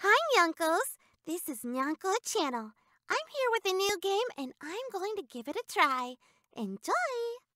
Hi, Nyancos. This is Nyanco Channel. I'm here with a new game and I'm going to give it a try. Enjoy!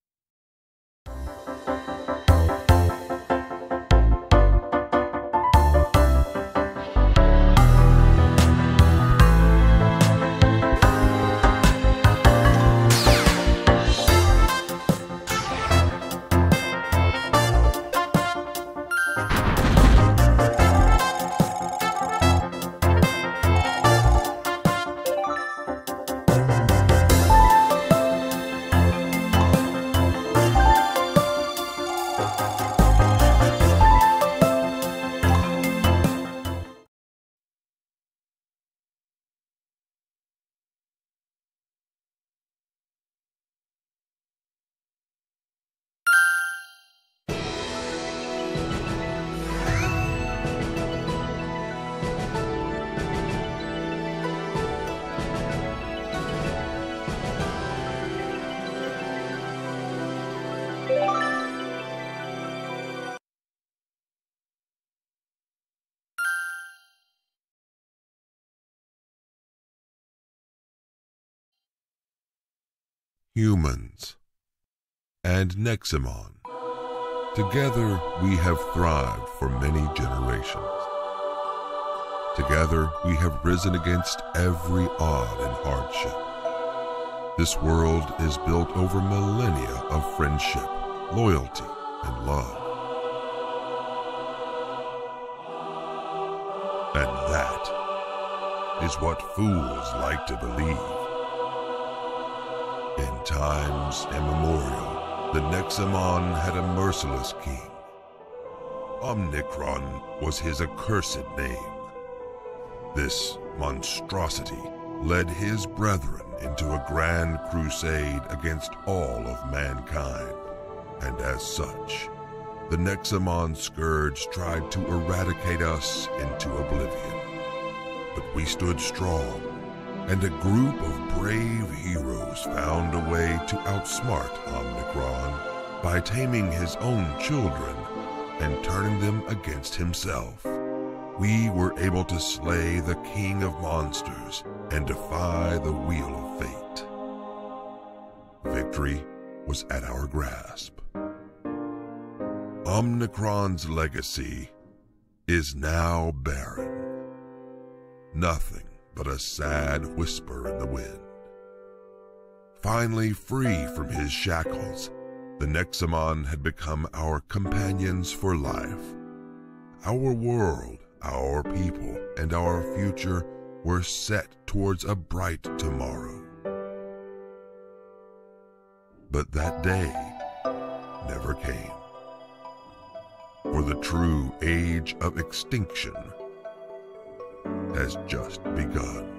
Humans, and Nexomon. Together we have thrived for many generations. Together we have risen against every odd and hardship. This world is built over millennia of friendship, loyalty, and love. And that is what fools like to believe. Times immemorial, the Nexomon had a merciless king. Omnicron was his accursed name. This monstrosity led his brethren into a grand crusade against all of mankind, and as such, the Nexomon Scourge tried to eradicate us into oblivion. But we stood strong and a group of brave heroes found a way to outsmart Omnicron by taming his own children and turning them against himself. We were able to slay the king of monsters and defy the wheel of fate. Victory was at our grasp. Omnicron's legacy is now barren. Nothing but a sad whisper in the wind. Finally free from his shackles, the Nexomon had become our companions for life. Our world, our people, and our future were set towards a bright tomorrow. But that day never came. For the true age of extinction has just begun.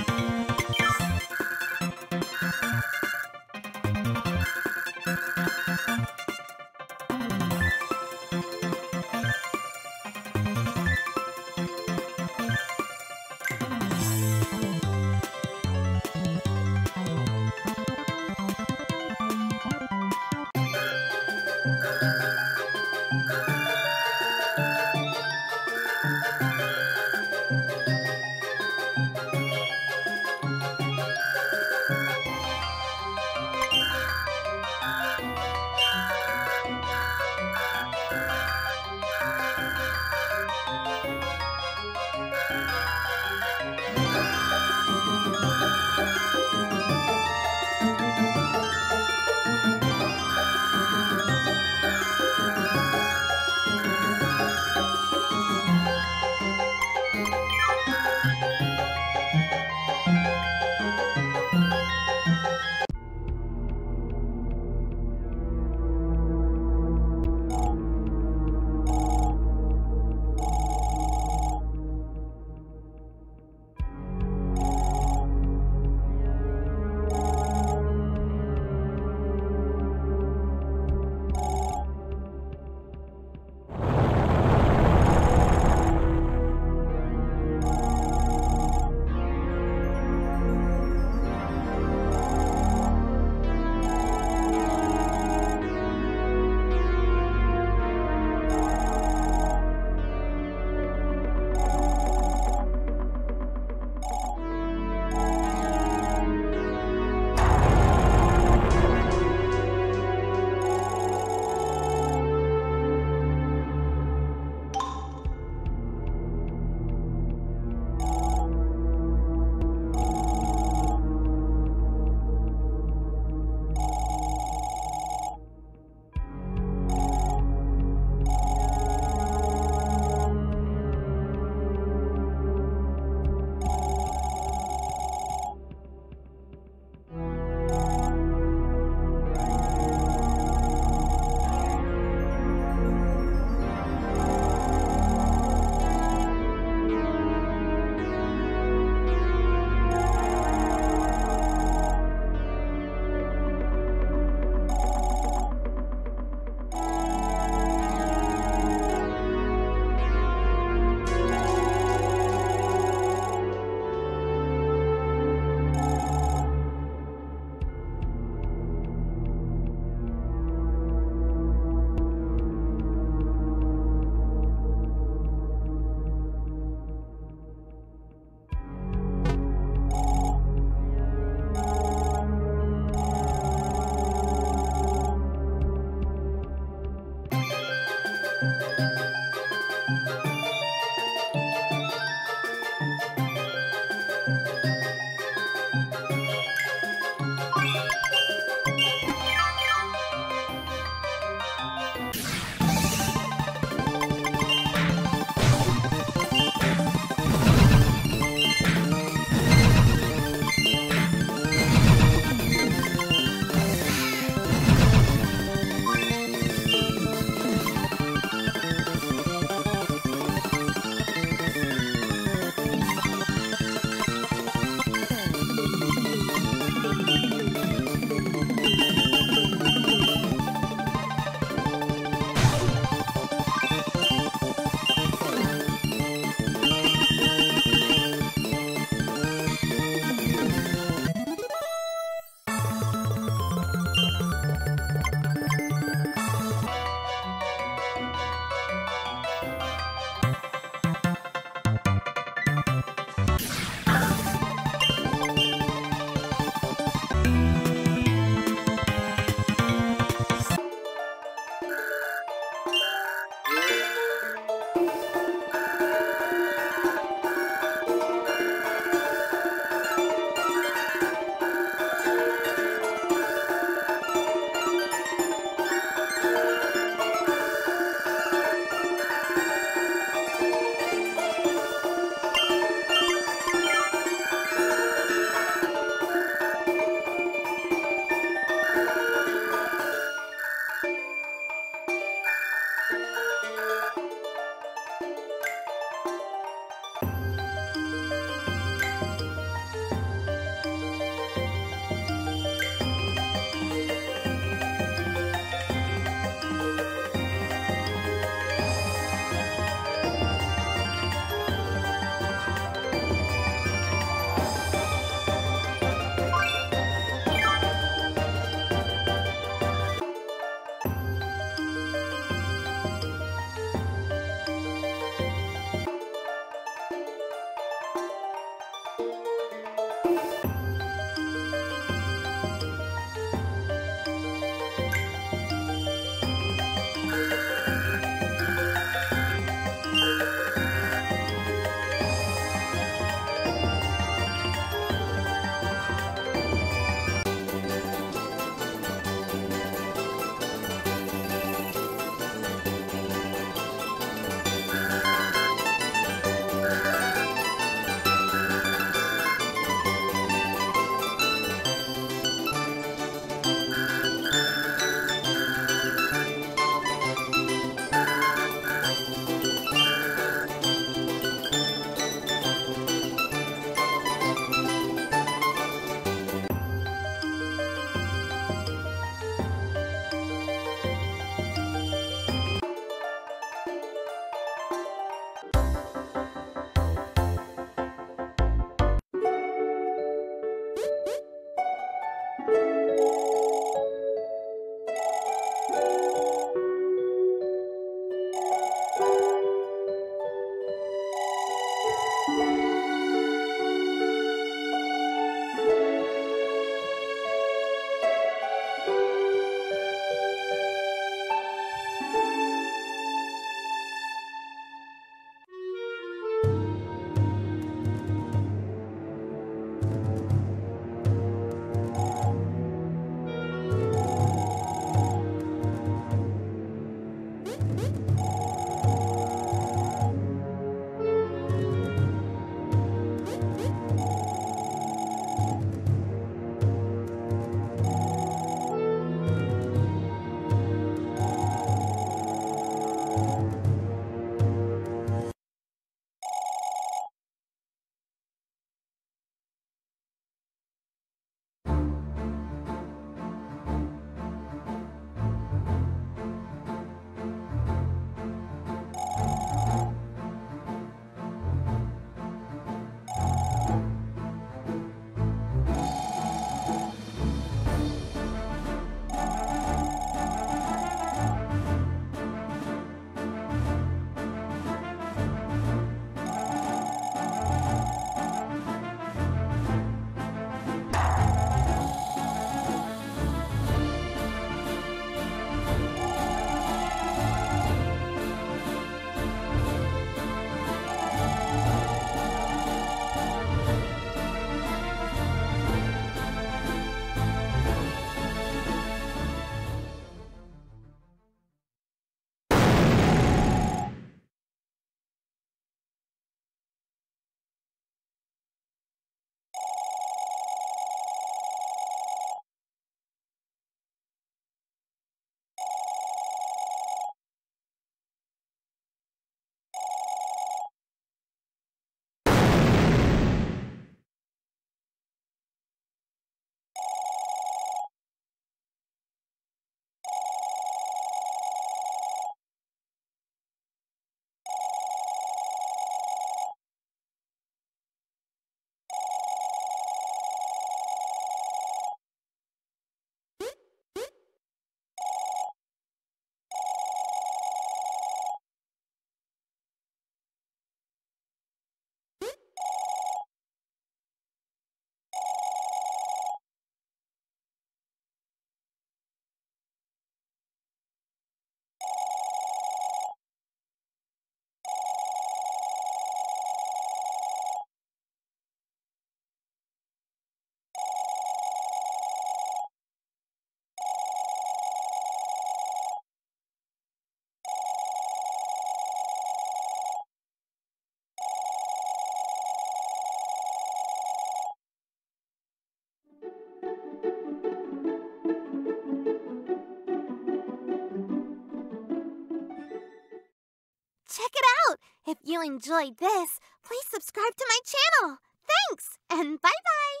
If you enjoyed this, please subscribe to my channel. Thanks, and bye bye.